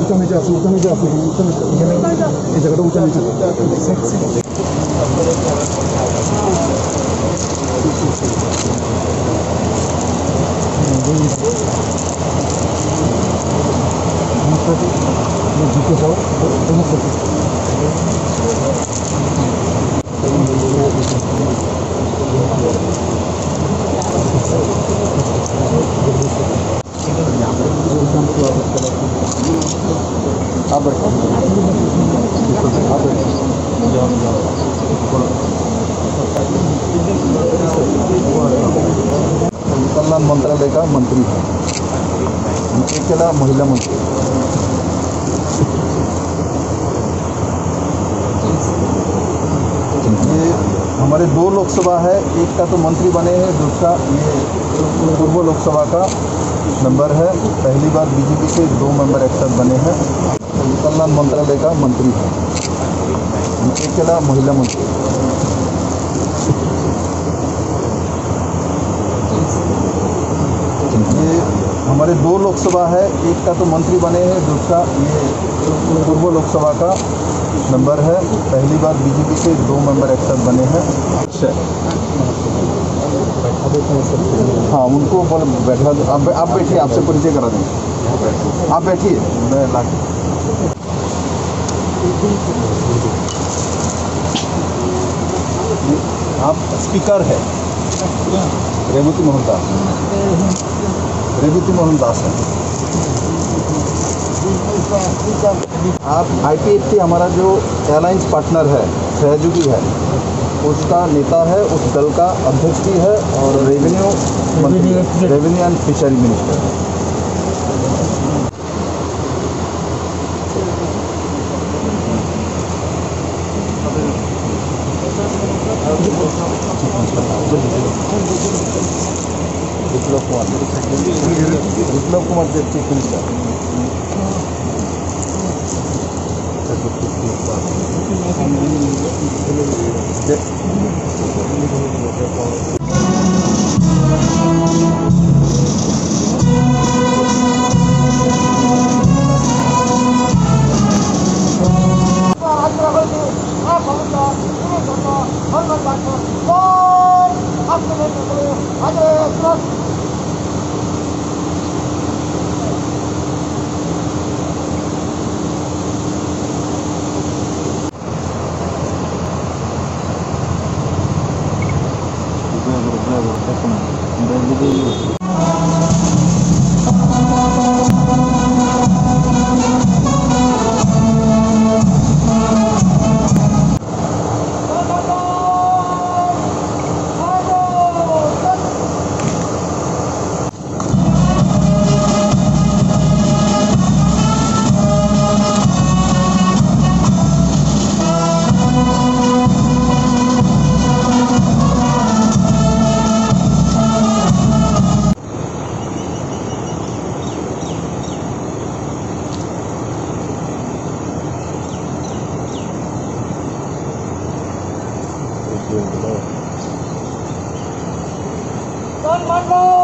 utamichas, utamichas, utamichas, integró utamichas. Thank you. कल्याण मंत्रालय का मंत्री है। एक महिला मंत्री। ये हमारे दो लोकसभा है, एक का तो मंत्री बने हैं, दूसरा ये पूर्व लोकसभा का मेंबर है। पहली बार बीजेपी के दो मेंबर एक बने हैं। कल्याण मंत्रालय का मंत्री है। केला महिला मंत्री। ये हमारे दो लोकसभा है एक का तो मंत्री बने हैं दूसरा ये पूर्व लोकसभा का मेंबर है। पहली बार बीजेपी के दो मेंबर एक साथ बने हैं। हाँ उनको बोल बैठा आप बैठिए आपसे परिचय करा देंगे। आप बैठिए। मैं ला आप स्पीकर है। रेवती मोहन दास। रेवती मोहन दास है। आप आई हमारा जो एयरलाइंस पार्टनर है सहयोगी है उसका नेता है उस दल का अध्यक्ष भी है और revenue revenue and fishery minister Biplab Kumar Biplab Kumar দেবকে পুলিশটা Thank you. ありがとうございます。Bravo!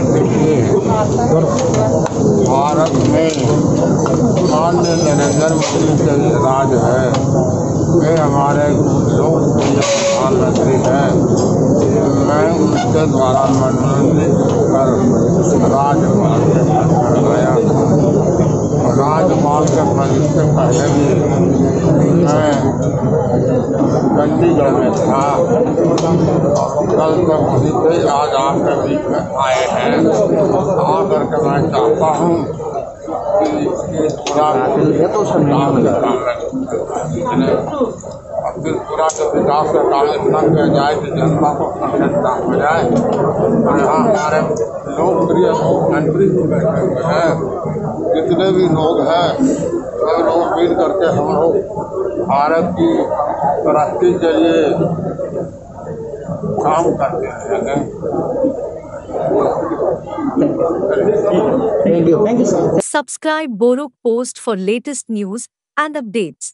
भारत में माननीय नरेंद्र मोदी का राज है। वे हमारे लोकप्रिय प्रधानमंत्री हैं। मैं उनके द्वारा मनोरंजित कर राज्य राजपाल के पद से पहले भी मैं चंडीगढ़ में था कल तक वहीं थे आज आपके बीच में आए हैं आकर के मैं चाहता हूँ कि तो सर काम का विकास का काम इतना किया जाए कि जनता को प्रसन्नता हो जाए। और यहाँ हमारे लोकप्रिय मुख्यमंत्री जी बैठे हुए हैं। जितने भी लोग हैं सब लोग मिल करके हम लोग भारत की तरक्की के लिए काम करते रहेंगे thank you thank you sir Subscribe Borok Post for latest news and updates.